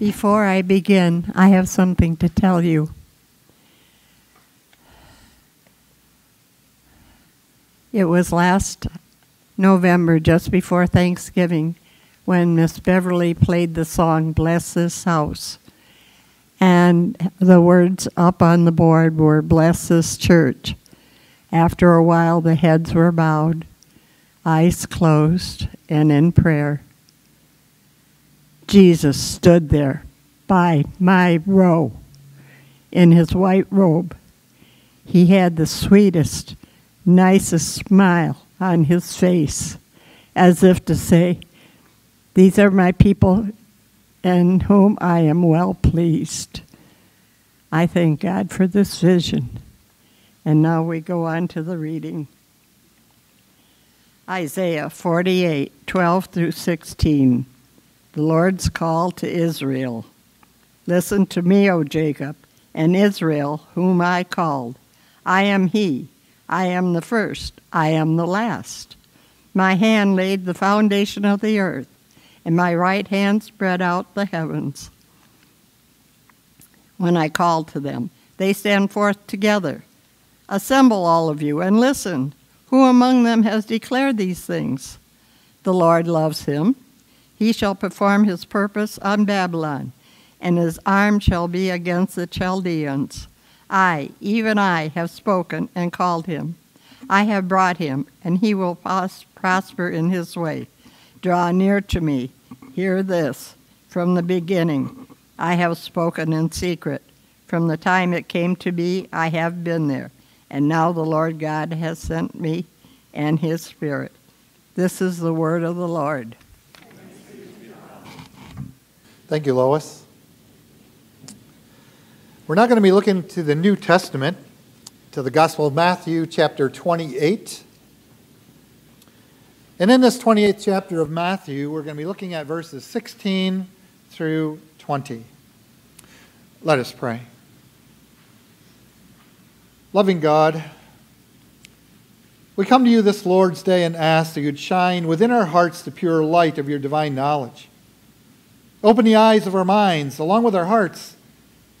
Before I begin, I have something to tell you. It was last November, just before Thanksgiving, when Miss Beverly played the song Bless This House. And the words up on the board were Bless This Church. After a while, the heads were bowed, eyes closed, and in prayer. Jesus stood there by my row in his white robe. He had the sweetest, nicest smile on his face, as if to say, These are my people in whom I am well pleased. I thank God for this vision. And now we go on to the reading. Isaiah 48, 12 through 16 the Lord's call to Israel. Listen to me, O Jacob, and Israel, whom I called. I am he. I am the first. I am the last. My hand laid the foundation of the earth, and my right hand spread out the heavens. When I called to them, they stand forth together. Assemble, all of you, and listen. Who among them has declared these things? The Lord loves him he shall perform his purpose on Babylon, and his arm shall be against the Chaldeans. I, even I, have spoken and called him. I have brought him, and he will prosper in his way. Draw near to me. Hear this. From the beginning, I have spoken in secret. From the time it came to be, I have been there. And now the Lord God has sent me and his Spirit. This is the word of the Lord. Thank you, Lois. We're now going to be looking to the New Testament, to the Gospel of Matthew, chapter 28. And in this 28th chapter of Matthew, we're going to be looking at verses 16 through 20. Let us pray. Loving God, we come to you this Lord's Day and ask that you'd shine within our hearts the pure light of your divine knowledge Open the eyes of our minds, along with our hearts,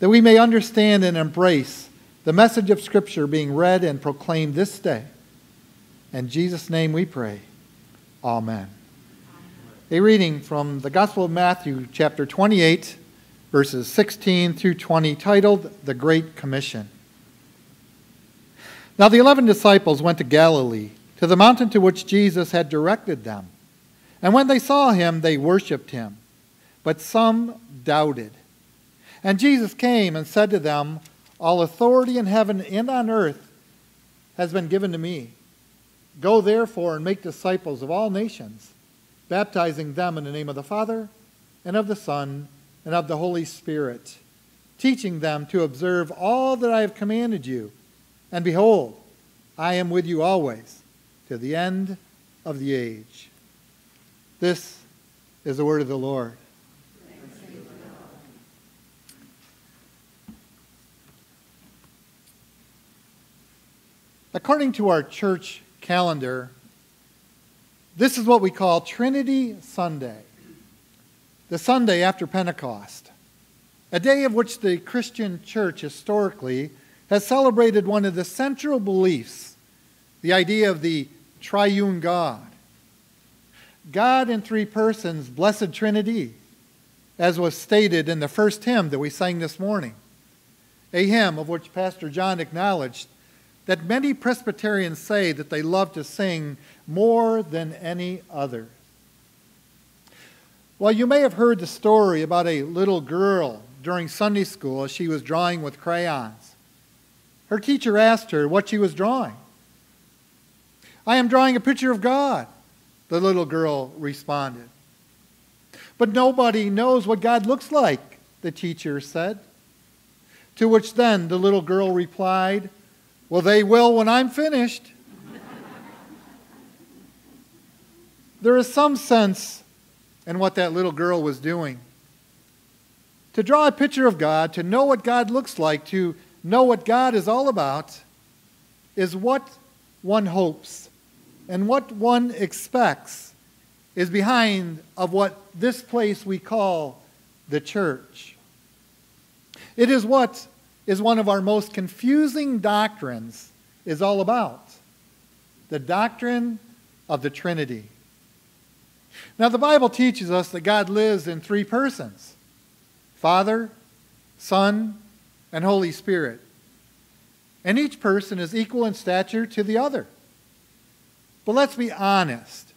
that we may understand and embrace the message of Scripture being read and proclaimed this day. In Jesus' name we pray. Amen. A reading from the Gospel of Matthew, chapter 28, verses 16 through 20, titled The Great Commission. Now the eleven disciples went to Galilee, to the mountain to which Jesus had directed them. And when they saw him, they worshipped him but some doubted. And Jesus came and said to them, All authority in heaven and on earth has been given to me. Go therefore and make disciples of all nations, baptizing them in the name of the Father, and of the Son, and of the Holy Spirit, teaching them to observe all that I have commanded you. And behold, I am with you always to the end of the age. This is the word of the Lord. According to our church calendar, this is what we call Trinity Sunday, the Sunday after Pentecost, a day of which the Christian church historically has celebrated one of the central beliefs, the idea of the triune God. God in three persons, blessed Trinity, as was stated in the first hymn that we sang this morning, a hymn of which Pastor John acknowledged that many Presbyterians say that they love to sing more than any other. Well, you may have heard the story about a little girl during Sunday school as she was drawing with crayons. Her teacher asked her what she was drawing. I am drawing a picture of God, the little girl responded. But nobody knows what God looks like, the teacher said. To which then the little girl replied, well, they will when I'm finished. there is some sense in what that little girl was doing. To draw a picture of God, to know what God looks like, to know what God is all about, is what one hopes and what one expects is behind of what this place we call the church. It is what is one of our most confusing doctrines is all about. The doctrine of the Trinity. Now, the Bible teaches us that God lives in three persons Father, Son, and Holy Spirit. And each person is equal in stature to the other. But let's be honest.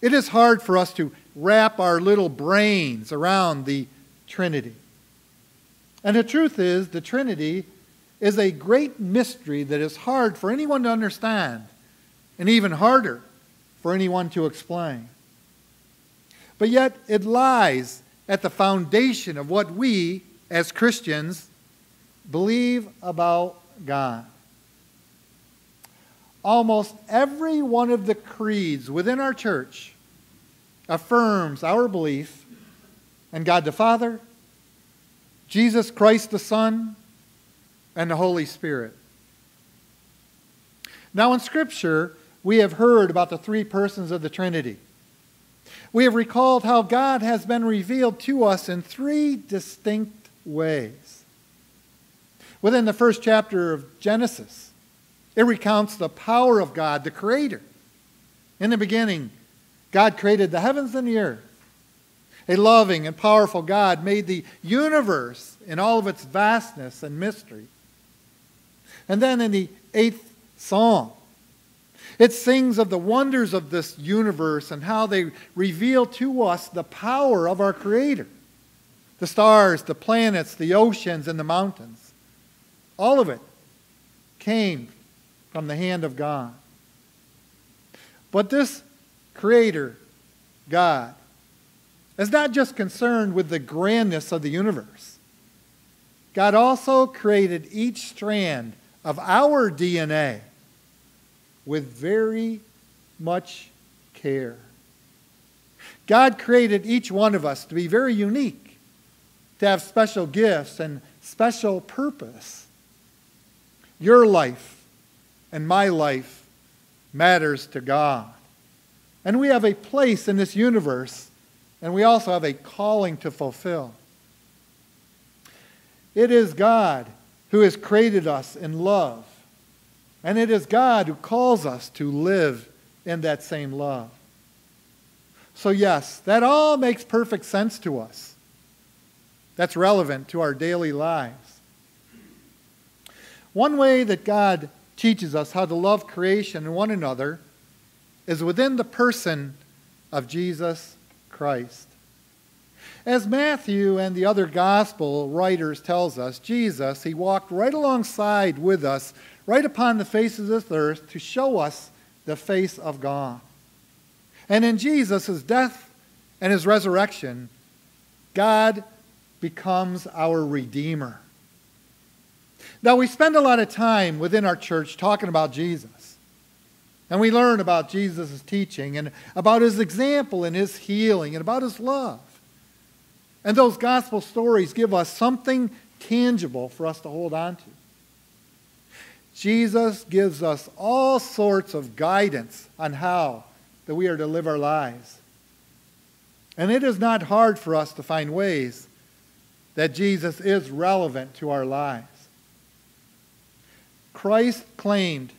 It is hard for us to wrap our little brains around the Trinity. And the truth is, the Trinity is a great mystery that is hard for anyone to understand, and even harder for anyone to explain. But yet, it lies at the foundation of what we, as Christians, believe about God. Almost every one of the creeds within our church affirms our belief in God the Father, Jesus Christ the Son, and the Holy Spirit. Now, in Scripture, we have heard about the three persons of the Trinity. We have recalled how God has been revealed to us in three distinct ways. Within the first chapter of Genesis, it recounts the power of God, the Creator. In the beginning, God created the heavens and the earth. A loving and powerful God made the universe in all of its vastness and mystery. And then in the eighth psalm, it sings of the wonders of this universe and how they reveal to us the power of our Creator. The stars, the planets, the oceans, and the mountains. All of it came from the hand of God. But this Creator, God, is not just concerned with the grandness of the universe. God also created each strand of our DNA with very much care. God created each one of us to be very unique, to have special gifts and special purpose. Your life and my life matters to God. And we have a place in this universe, and we also have a calling to fulfill. It is God who has created us in love, and it is God who calls us to live in that same love. So, yes, that all makes perfect sense to us. That's relevant to our daily lives. One way that God teaches us how to love creation and one another is within the person of Jesus Christ. As Matthew and the other gospel writers tells us, Jesus, he walked right alongside with us, right upon the face of this earth to show us the face of God. And in Jesus' death and his resurrection, God becomes our Redeemer. Now, we spend a lot of time within our church talking about Jesus. And we learn about Jesus' teaching and about his example and his healing and about his love. And those gospel stories give us something tangible for us to hold on to. Jesus gives us all sorts of guidance on how that we are to live our lives. And it is not hard for us to find ways that Jesus is relevant to our lives. Christ claimed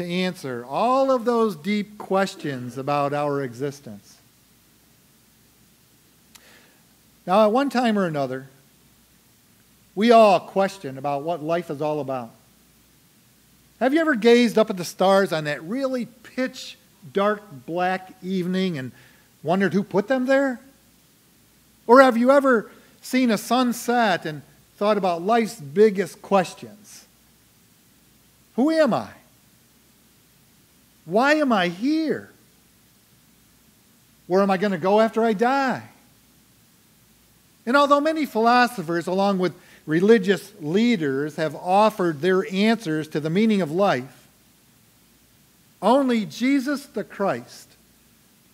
to answer all of those deep questions about our existence. Now, at one time or another, we all question about what life is all about. Have you ever gazed up at the stars on that really pitch dark black evening and wondered who put them there? Or have you ever seen a sunset and thought about life's biggest questions? Who am I? Why am I here? Where am I going to go after I die? And although many philosophers, along with religious leaders, have offered their answers to the meaning of life, only Jesus the Christ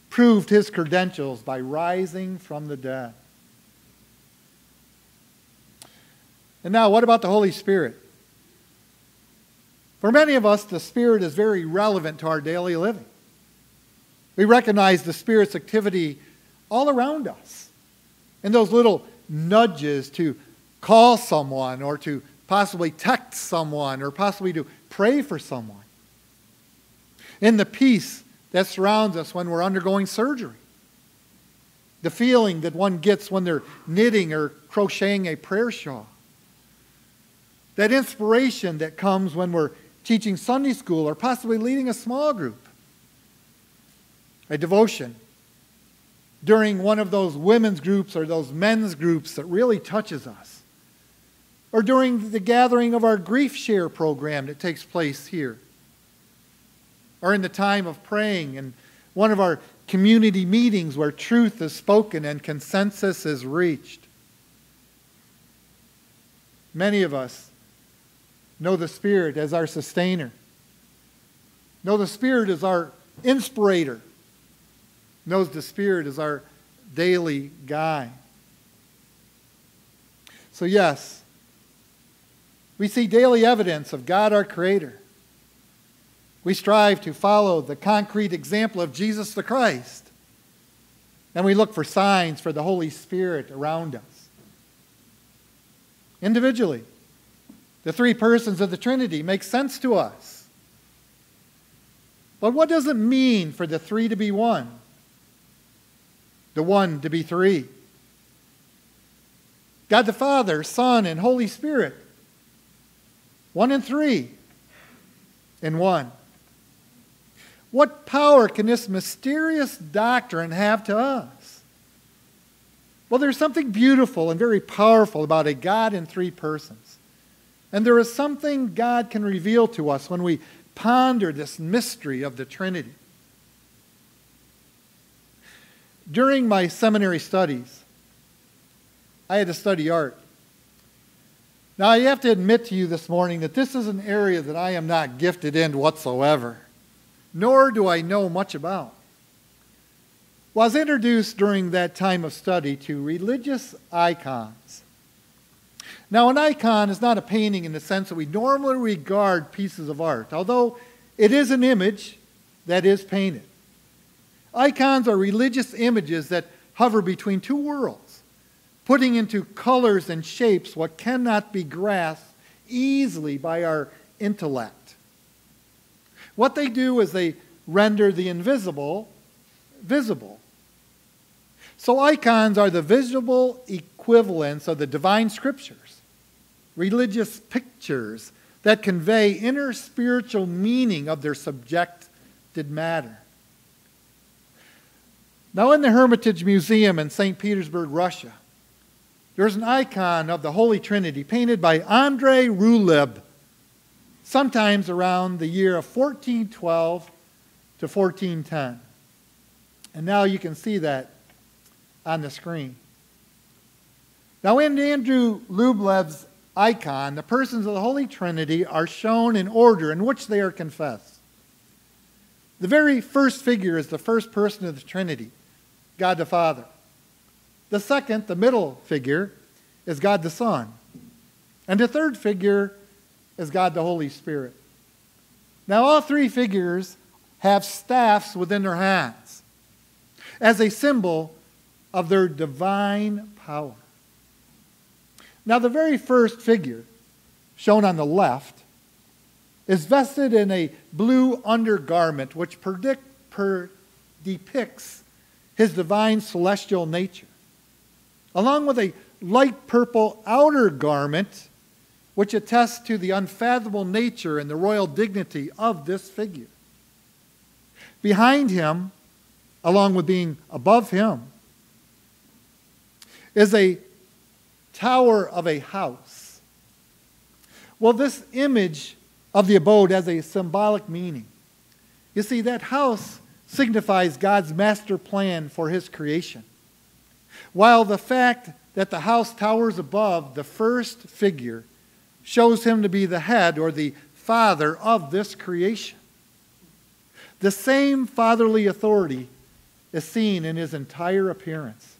proved his credentials by rising from the dead. And now, what about the Holy Spirit? For many of us, the Spirit is very relevant to our daily living. We recognize the Spirit's activity all around us and those little nudges to call someone or to possibly text someone or possibly to pray for someone. In the peace that surrounds us when we're undergoing surgery. The feeling that one gets when they're knitting or crocheting a prayer shawl. That inspiration that comes when we're teaching Sunday school or possibly leading a small group. A devotion during one of those women's groups or those men's groups that really touches us. Or during the gathering of our grief share program that takes place here. Or in the time of praying and one of our community meetings where truth is spoken and consensus is reached. Many of us know the Spirit as our sustainer, know the Spirit as our inspirator, knows the Spirit as our daily guide. So, yes, we see daily evidence of God our Creator. We strive to follow the concrete example of Jesus the Christ. And we look for signs for the Holy Spirit around us. Individually, the three persons of the Trinity make sense to us. But what does it mean for the three to be one? the one to be three. God the Father, Son, and Holy Spirit. One and three in one. What power can this mysterious doctrine have to us? Well, there's something beautiful and very powerful about a God in three persons. And there is something God can reveal to us when we ponder this mystery of the Trinity. During my seminary studies, I had to study art. Now, I have to admit to you this morning that this is an area that I am not gifted in whatsoever, nor do I know much about. Well, I was introduced during that time of study to religious icons. Now, an icon is not a painting in the sense that we normally regard pieces of art, although it is an image that is painted. Icons are religious images that hover between two worlds, putting into colors and shapes what cannot be grasped easily by our intellect. What they do is they render the invisible visible. So, icons are the visible equivalents of the divine scriptures, religious pictures that convey inner spiritual meaning of their subjected matter. Now, in the Hermitage Museum in St. Petersburg, Russia, there's an icon of the Holy Trinity painted by Andrei Rublev, sometimes around the year of 1412 to 1410. And now you can see that on the screen. Now, in Andrew Rublev's icon, the persons of the Holy Trinity are shown in order in which they are confessed. The very first figure is the first person of the Trinity. God the Father. The second, the middle figure, is God the Son. And the third figure is God the Holy Spirit. Now, all three figures have staffs within their hands as a symbol of their divine power. Now, the very first figure, shown on the left, is vested in a blue undergarment which predict, per, depicts his divine celestial nature, along with a light purple outer garment, which attests to the unfathomable nature and the royal dignity of this figure. Behind him, along with being above him, is a tower of a house. Well, this image of the abode has a symbolic meaning. You see, that house signifies God's master plan for his creation. While the fact that the house towers above the first figure shows him to be the head or the father of this creation. The same fatherly authority is seen in his entire appearance.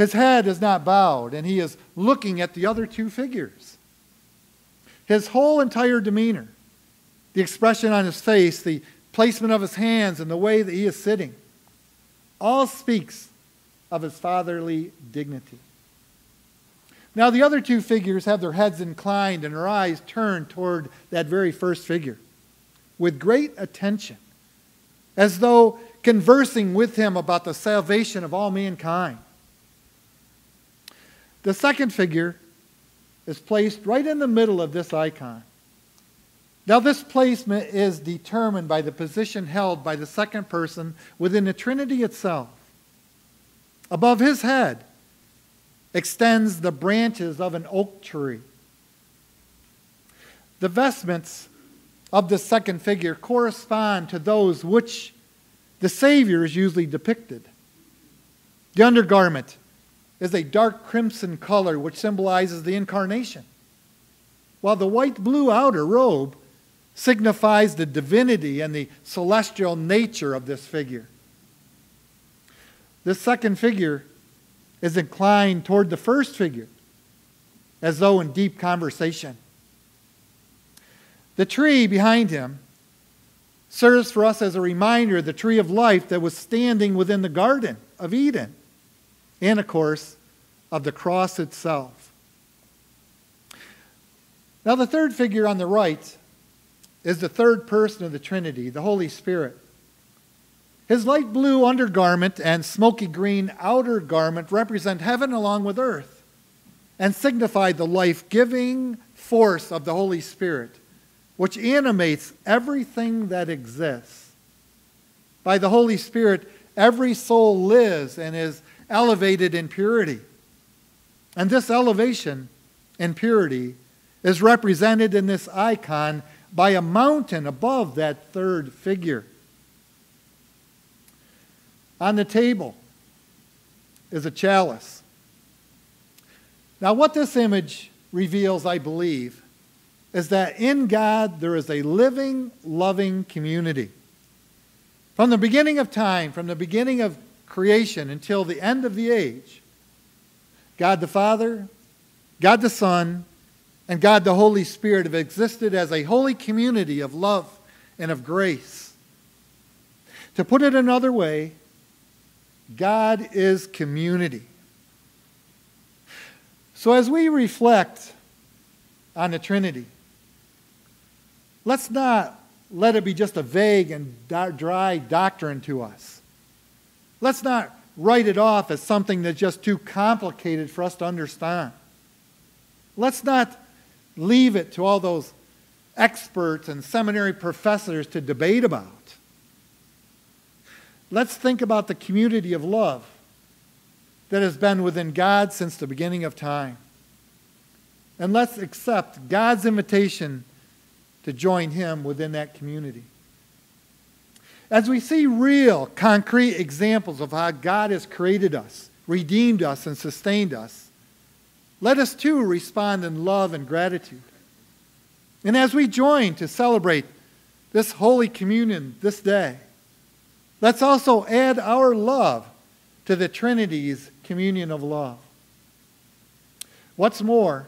His head is not bowed, and he is looking at the other two figures. His whole entire demeanor, the expression on his face, the placement of his hands and the way that he is sitting all speaks of his fatherly dignity. Now, the other two figures have their heads inclined and their eyes turned toward that very first figure with great attention, as though conversing with him about the salvation of all mankind. The second figure is placed right in the middle of this icon. Now, this placement is determined by the position held by the second person within the Trinity itself. Above his head extends the branches of an oak tree. The vestments of the second figure correspond to those which the Savior is usually depicted. The undergarment is a dark crimson color which symbolizes the incarnation, while the white blue outer robe signifies the divinity and the celestial nature of this figure. This second figure is inclined toward the first figure, as though in deep conversation. The tree behind him serves for us as a reminder of the tree of life that was standing within the Garden of Eden, and of course, of the cross itself. Now, the third figure on the right is the third person of the Trinity, the Holy Spirit. His light blue undergarment and smoky green outer garment represent heaven along with earth and signify the life giving force of the Holy Spirit, which animates everything that exists. By the Holy Spirit, every soul lives and is elevated in purity. And this elevation in purity is represented in this icon by a mountain above that third figure. On the table is a chalice. Now, what this image reveals, I believe, is that in God there is a living, loving community. From the beginning of time, from the beginning of creation until the end of the age, God the Father, God the Son, and God the Holy Spirit have existed as a holy community of love and of grace. To put it another way, God is community. So as we reflect on the Trinity, let's not let it be just a vague and dry doctrine to us. Let's not write it off as something that's just too complicated for us to understand. Let's not leave it to all those experts and seminary professors to debate about. Let's think about the community of love that has been within God since the beginning of time. And let's accept God's invitation to join Him within that community. As we see real, concrete examples of how God has created us, redeemed us, and sustained us, let us too respond in love and gratitude. And as we join to celebrate this Holy Communion this day, let's also add our love to the Trinity's communion of love. What's more,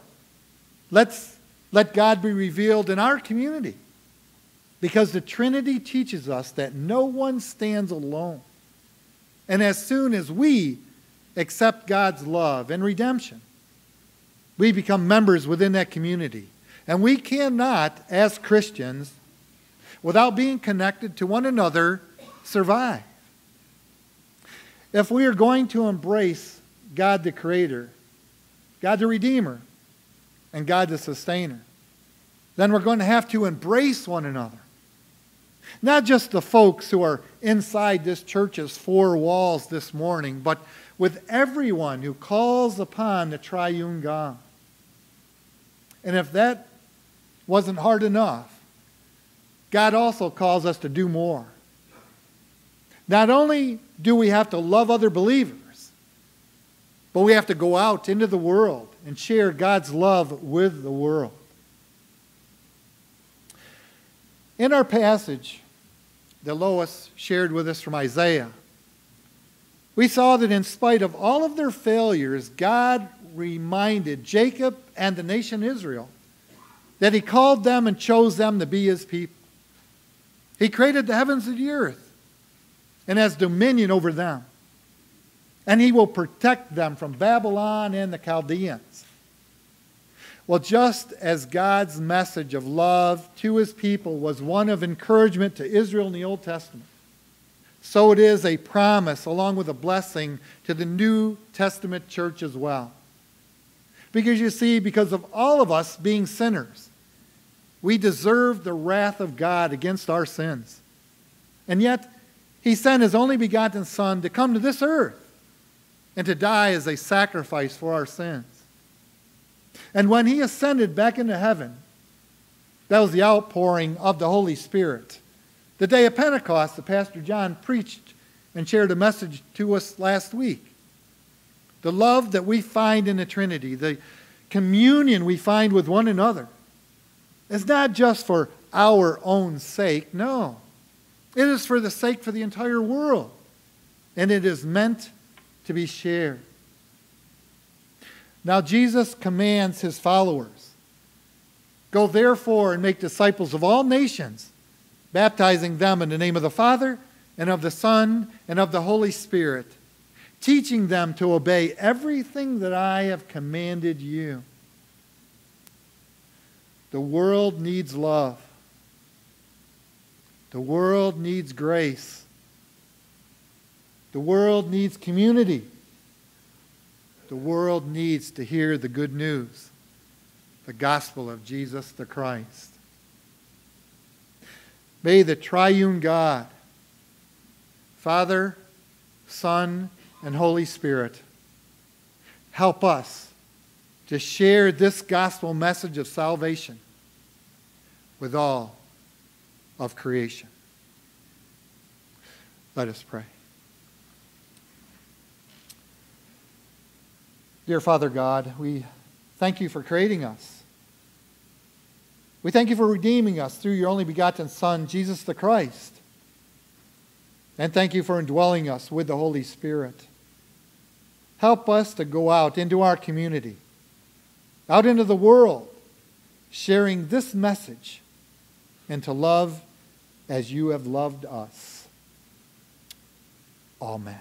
let's let God be revealed in our community because the Trinity teaches us that no one stands alone. And as soon as we accept God's love and redemption, we become members within that community. And we cannot, as Christians, without being connected to one another, survive. If we are going to embrace God the Creator, God the Redeemer, and God the Sustainer, then we're going to have to embrace one another. Not just the folks who are inside this church's four walls this morning, but with everyone who calls upon the triune God. And if that wasn't hard enough, God also calls us to do more. Not only do we have to love other believers, but we have to go out into the world and share God's love with the world. In our passage that Lois shared with us from Isaiah, we saw that in spite of all of their failures, God reminded Jacob and the nation Israel that he called them and chose them to be his people. He created the heavens and the earth and has dominion over them. and he will protect them from Babylon and the Chaldeans. Well, just as God's message of love to his people was one of encouragement to Israel in the Old Testament, so it is a promise along with a blessing to the New Testament church as well. Because you see, because of all of us being sinners, we deserve the wrath of God against our sins. And yet, he sent his only begotten Son to come to this earth and to die as a sacrifice for our sins. And when he ascended back into heaven, that was the outpouring of the Holy Spirit. The day of Pentecost, the Pastor John preached and shared a message to us last week. The love that we find in the Trinity, the communion we find with one another, is not just for our own sake, no. It is for the sake for the entire world. And it is meant to be shared. Now, Jesus commands his followers Go therefore and make disciples of all nations, baptizing them in the name of the Father, and of the Son, and of the Holy Spirit, teaching them to obey everything that I have commanded you. The world needs love. The world needs grace. The world needs community. The world needs to hear the good news, the gospel of Jesus the Christ. May the triune God, Father, Son, and Holy Spirit, help us to share this gospel message of salvation with all of creation. Let us pray. Dear Father God, we thank you for creating us. We thank you for redeeming us through your only begotten Son, Jesus the Christ. And thank you for indwelling us with the Holy Spirit. Help us to go out into our community, out into the world, sharing this message, and to love as you have loved us. Amen.